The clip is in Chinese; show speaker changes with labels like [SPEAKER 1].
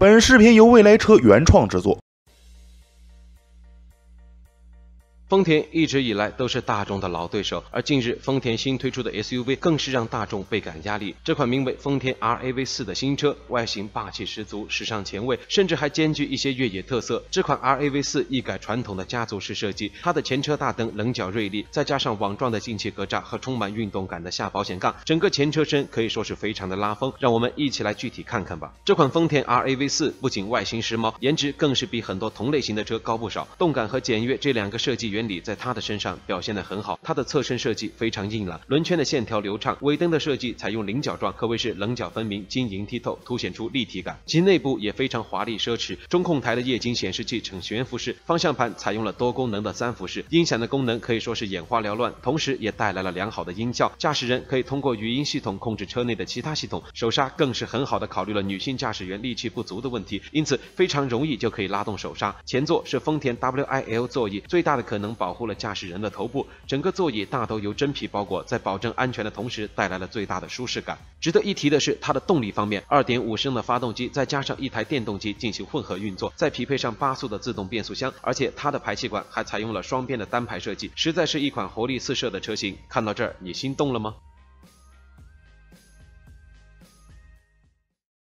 [SPEAKER 1] 本视频由未来车原创制作。
[SPEAKER 2] 丰田一直以来都是大众的老对手，而近日丰田新推出的 SUV 更是让大众倍感压力。这款名为丰田 RAV4 的新车，外形霸气十足，时尚前卫，甚至还兼具一些越野特色。这款 RAV4 一改传统的家族式设计，它的前车大灯棱角锐利，再加上网状的进气格栅和充满运动感的下保险杠，整个前车身可以说是非常的拉风。让我们一起来具体看看吧。这款丰田 RAV4 不仅外形时髦，颜值更是比很多同类型的车高不少。动感和简约这两个设计原理在它的身上表现得很好，它的侧身设计非常硬朗，轮圈的线条流畅，尾灯的设计采用菱角状，可谓是棱角分明、晶莹剔透，凸显出立体感。其内部也非常华丽奢侈，中控台的液晶显示器呈悬浮式，方向盘采用了多功能的三辐式，音响的功能可以说是眼花缭乱，同时也带来了良好的音效。驾驶人可以通过语音系统控制车内的其他系统，手刹更是很好的考虑了女性驾驶员力气不足的问题，因此非常容易就可以拉动手刹。前座是丰田 WIL 座椅，最大的可能保护。了驾驶人的头部，整个座椅大都由真皮包裹，在保证安全的同时，带来了最大的舒适感。值得一提的是，它的动力方面，二点五升的发动机再加上一台电动机进行混合运作，再匹配上八速的自动变速箱，而且它的排气管还采用了双边的单排设计，实在是一款活力四射的车型。看到这儿，你心动了吗？